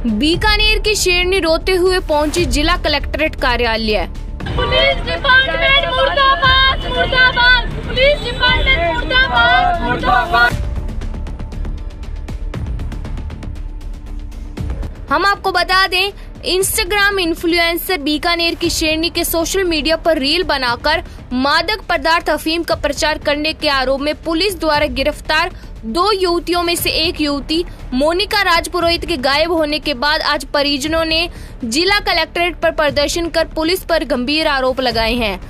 बीकानेर की शेरनी रोते हुए पहुँची जिला कलेक्ट्रेट कार्यालय। पुलिस डिपार्टमेंट मुर्दाबाद मुर्दाबाद। पुलिस डिपार्टमेंट मुर्दाबाद मुर्दाबाद। हम आपको बता दें इंस्टाग्राम इन्फ्लुएंसर बीकानेर की शेरनी के सोशल मीडिया पर रील बनाकर मादक पदार्थ अफीम का प्रचार करने के आरोप में पुलिस द्वारा गिरफ़्तार दो युवतियों में से एक युवती मोनिका राजपुरोहित के गायब होने के बाद आज परिजनों ने जिला कलेक्ट्रेट पर प्रदर्शन कर पुलिस पर गंभीर आरोप लगाए हैं।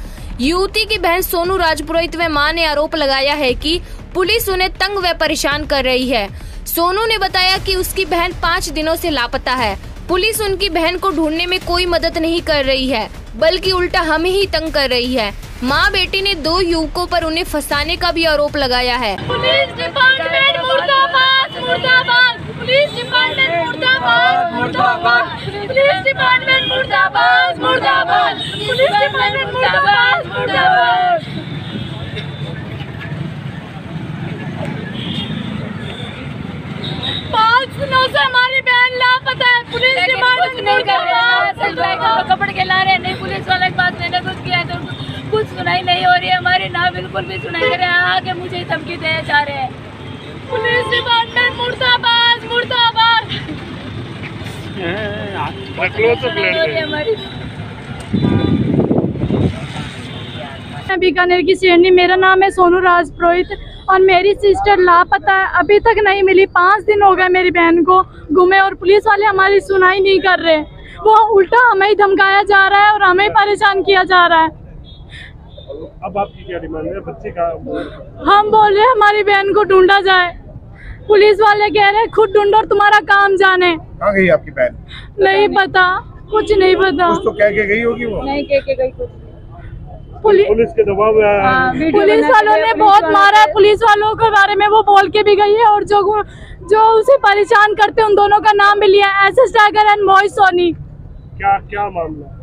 युवती की बहन सोनू राजपुरोहित व माँ ने आरोप लगाया है कि पुलिस उन्हें तंग व परेशान कर रही है। सोनू ने बताया कि उसकी बहन पाँच दिनों से लापता है। पुलिस उनकी बहन को ढूँढने में कोई मदद नहीं कर रही है, बल्कि उल्टा हमें ही तंग कर रही है। माँ बेटी ने दो युवकों पर उन्हें फंसाने का भी आरोप लगाया है। पुलिस डिपार्टमेंट मुर्दाबाद मुर्दाबाद। पुलिस डिपार्टमेंट मुर्दाबाद मुर्दाबाद। पुलिस डिपार्टमेंट मुर्दाबाद मुर्दाबाद। पुलिस डिपार्टमेंट मुर्दाबाद मुर्दाबाद पाँच दिनों से हमारी लापता है पुलिस डिपार्टमेंट नहीं कर रहा है भाई को के ला रहे हैं नहीं पुलिस वाले के पास मैंने कुछ किया तो कुछ सुनाई नहीं हो रही है। हमारी ना बिल्कुल भी सुनाई दे रहे हैं। आगे मुझे धमकी दे जा रहे हैं। पुलिस डिपार्टमेंट मुर्दाबाद मुर्दाबाद। है हमारी। मैं बीकानेर की शेरनी मेरा नाम है सोनू राज पुरोहित और मेरी सिस्टर लापता है। अभी तक नहीं मिली। पाँच दिन हो गए मेरी बहन को घूमे और पुलिस वाले हमारी सुनाई नहीं कर रहे। वो उल्टा हमें ही धमकाया जा रहा है और हमें ही परेशान किया जा रहा है। अब आपकी क्या डिमांड है? बच्चे का हम बोल रहे हैं हमारी बहन को ढूंढा जाए। पुलिस वाले कह रहे हैं खुद ढूंढो और तुम्हारा काम जाने। कहाँ गई आपकी बहन? नहीं पता। कुछ नहीं पता। कुछ तो कह के गई होगी वो? नहीं कह के गई कुछ। पुलिस पुलिस के दबाव में आया। हाँ, है। पुलिस वालों ने बहुत मारा है पुलिस वालों के बारे में वो बोल के भी गई है और जो जो उसे परेशान करते उन दोनों का नाम भी लिया S S Tiger and Mohit Soni क्या क्या मामला?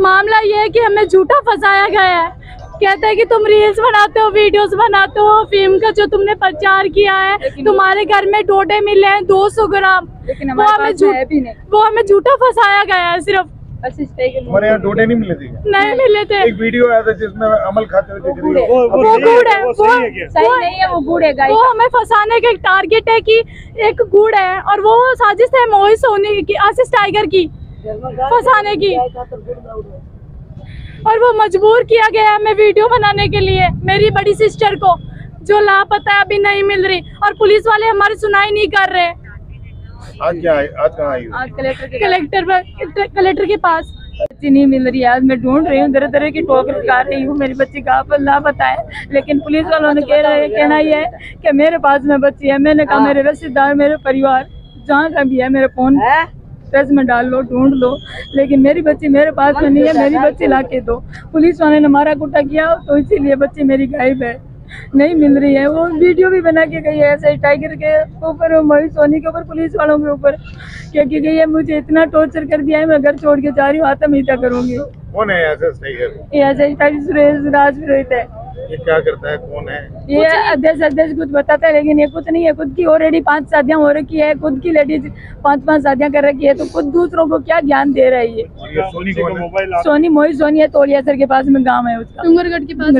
मामला ये है कि हमें झूठा फंसाया गया है। कहते हैं कि तुम रील्स बनाते हो वीडियोस बनाते हो फ़िल्म का जो तुमने प्रचार किया है तुम्हारे घर में डोडे मिले हैं दो सौ ग्राम। वो हमें पास में झूठ भी नहीं। वो हमें झूठा फंसाया गया है सिर्फ़। हमारे यहाँ डोडे नहीं मिले थे नहीं मिले थे। एक वीडियो आया था जिसमें अमल खाते हुए दिख रही वो हो वो गुड़ है है, वो सही है नहीं है वो गुड़ है गाय वो हमें फंसाने का एक टारगेट है कि एक गुड़ है और वो साजिश है मोहित सोनी की आशीष टाइगर की फंसाने की। और वो मजबूर किया गया है हमें वीडियो बनाने के लिए मेरी बड़ी सिस्टर को जो लापता है अभी नहीं मिल रही। और पुलिस वाले हमारी सुनाई नहीं कर रहे। आज क्या आज कहाँ आई हो? आज कलेक्टर कलेक्टर पर कलेक्टर के पास। बच्ची नहीं मिल रही है आज मैं ढूंढ रही हूँ तरह तरह की ठोकर लगा रही हूँ मेरी बच्ची कहाँ पर लापता है लेकिन पुलिस वालों ने कह रहे कहना ये है कि मेरे पास में बच्ची है मैंने कहा मेरे रिश्तेदार मेरे परिवार जहाँ का भी है मेरे फ़ोन प्रेस में डाल लो ढूंढ लो लेकिन मेरी बच्ची मेरे पास में नहीं है मेरी बच्ची ला के दो। पुलिस वाले ने मारा कुटा किया तो इसीलिए बच्ची मेरी गायब है। नहीं मिल रही है। वो वीडियो भी बना के गई है ऐसे टाइगर के ऊपर और मोहित सोनी के ऊपर पुलिस वालों के ऊपर। क्योंकि गई है मुझे इतना टॉर्चर कर दिया है मैं घर छोड़ के जा रही हूँ आत्महत्या करूँगी। कौन है ऐसे टाइगर? ऐसे टाइगर सुरेश राज पुरोहित है। ये क्या करता है? कौन है? ये अध्यक्ष अध्यक्ष कुछ बताता है लेकिन ये कुछ नहीं है। खुद की ऑलरेडी पाँच शादियाँ हो रखी है खुद की लेडीज़ पाँच पाँच शादियाँ कर रखी है तो खुद दूसरों को क्या ज्ञान दे रहा है ये? सोनी सोनी मोहित सोनी है तोलिया सर के पास में गाँव है उसका। डूंगरगढ़ के पास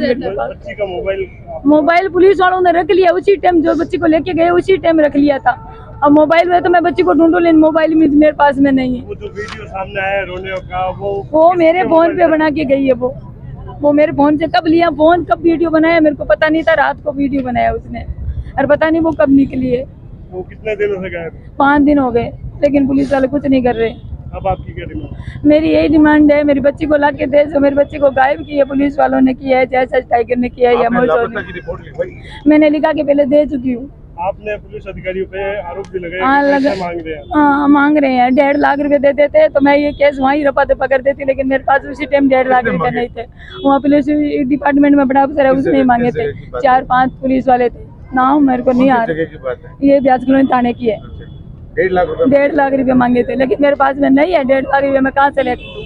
मोबाइल मोबाइल पुलिस वालों ने रख लिया उसी टाइम जो बच्ची को लेके गए उसी टाइम रख लिया था। अब मोबाइल में तो मैं बच्ची को ढूंढू लेकिन मोबाइल में मेरे पास में नहीं है। वो जो वीडियो सामने आया रोने का वो वो मेरे फ़ोन पे बना के गई है वो। वो मेरे फ़ोन से कब लिया फ़ोन कब वीडियो बनाया मेरे को पता नहीं था रात को वीडियो बनाया उसने। और पता नहीं वो कब निकली है। वो कितने दिनों से गायब पाँच दिन हो गए लेकिन पुलिस वाले कुछ नहीं कर रहे। अब आपकी क्या डिमांड मेरी यही डिमांड है मेरी बच्ची को ला के दे जो मेरी बच्ची को गायब किया पुलिस वालों ने किया है जैसा टाइगर ने किया है या ने। मैंने लिखा के पहले दे चुकी हूँ। आपने पुलिस अधिकारियों पे आरोप भी लगाए हाँ, लगा- मांग रहे हैं? हाँ मांग रहे हैं। डेढ़ लाख रुपए दे देते तो मैं ये केस वहीं रपा दपा कर देती लेकिन मेरे पास उसी टाइम डेढ़ लाख रुपए नहीं थे। वहाँ पुलिस डिपार्टमेंट में बड़ा अफसर है उसने मांगे थे। चार पाँच पुलिस वाले थे। ना मेरे को नहीं आ रहा है? ये ब्याज कॉलोनी थाने की है। अच्छा। डेढ़ लाख रुपए डेढ़ लाख रुपए मांगे थे लेकिन मेरे पास में नहीं है। डेढ़ लाख रुपए मैं कहाँ से लेकर दूँ